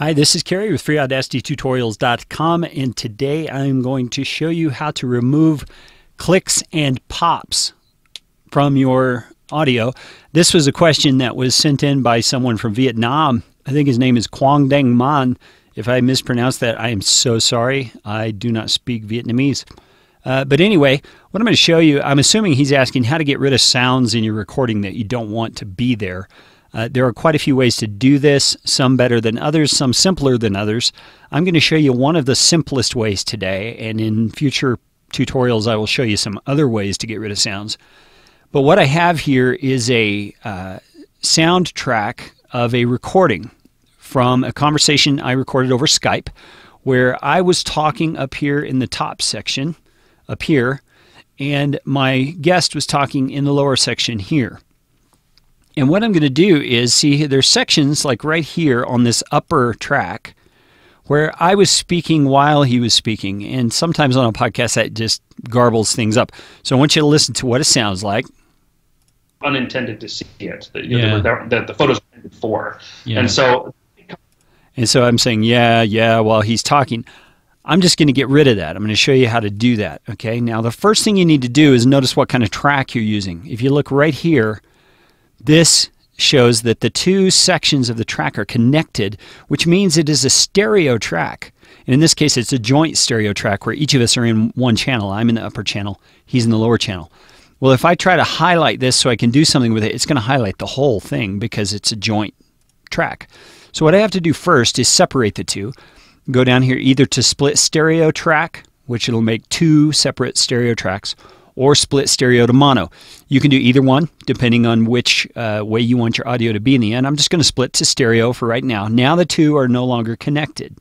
Hi, this is Kerry with FreeAudacityTutorials.com, and today I'm going to show you how to remove clicks and pops from your audio. This was a question that was sent in by someone from Vietnam. I think his name is Quang Dang Man. If I mispronounced that, I am so sorry. I do not speak Vietnamese. Uh, but anyway, what I'm going to show you, I'm assuming he's asking how to get rid of sounds in your recording that you don't want to be there. Uh, there are quite a few ways to do this, some better than others, some simpler than others. I'm going to show you one of the simplest ways today, and in future tutorials, I will show you some other ways to get rid of sounds. But what I have here is a uh, sound track of a recording from a conversation I recorded over Skype where I was talking up here in the top section, up here, and my guest was talking in the lower section here. And what I'm going to do is see there's sections like right here on this upper track where I was speaking while he was speaking. And sometimes on a podcast that just garbles things up. So I want you to listen to what it sounds like. Unintended to see it, that, yeah. that the photos for. Yeah. And so and so I'm saying, yeah, yeah, while he's talking. I'm just going to get rid of that. I'm going to show you how to do that. Okay. Now, the first thing you need to do is notice what kind of track you're using. If you look right here, this shows that the two sections of the track are connected, which means it is a stereo track. And in this case, it's a joint stereo track where each of us are in one channel. I'm in the upper channel, he's in the lower channel. Well, if I try to highlight this so I can do something with it, it's going to highlight the whole thing because it's a joint track. So what I have to do first is separate the two. Go down here either to split stereo track, which it'll make two separate stereo tracks, or split stereo to mono. You can do either one depending on which uh, way you want your audio to be in the end. I'm just going to split to stereo for right now. Now the two are no longer connected.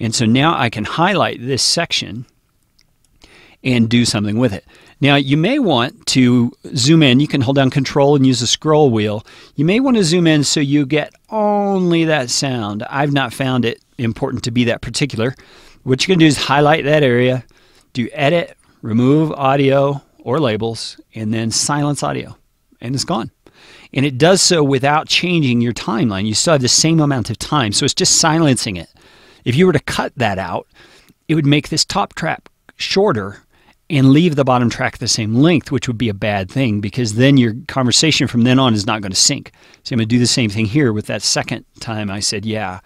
And so now I can highlight this section and do something with it. Now you may want to zoom in. You can hold down control and use the scroll wheel. You may want to zoom in so you get only that sound. I've not found it important to be that particular. What going to do is highlight that area, do edit, remove audio or labels, and then silence audio, and it's gone. And it does so without changing your timeline. You still have the same amount of time, so it's just silencing it. If you were to cut that out, it would make this top track shorter and leave the bottom track the same length, which would be a bad thing because then your conversation from then on is not going to sync. So I'm going to do the same thing here with that second time I said yeah.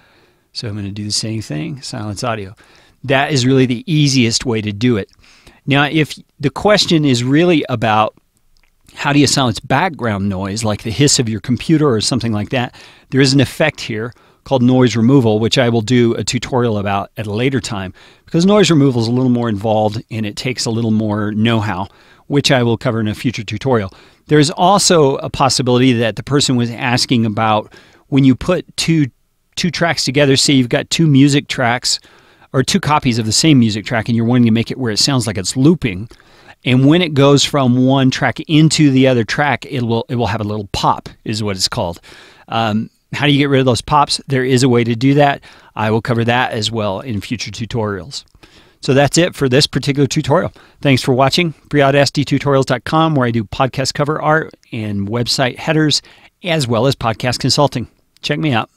So I'm going to do the same thing, silence audio. That is really the easiest way to do it. Now, if the question is really about how do you silence background noise, like the hiss of your computer or something like that, there is an effect here called noise removal, which I will do a tutorial about at a later time because noise removal is a little more involved and it takes a little more know how, which I will cover in a future tutorial. There's also a possibility that the person was asking about when you put two two tracks together, say you've got two music tracks or two copies of the same music track and you're wanting to make it where it sounds like it's looping. And when it goes from one track into the other track, it will it will have a little pop, is what it's called. Um, how do you get rid of those pops? There is a way to do that. I will cover that as well in future tutorials. So that's it for this particular tutorial. Thanks for watching. FreeAudacityTutorials.com, where I do podcast cover art and website headers, as well as podcast consulting. Check me out.